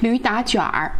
驴打卷儿。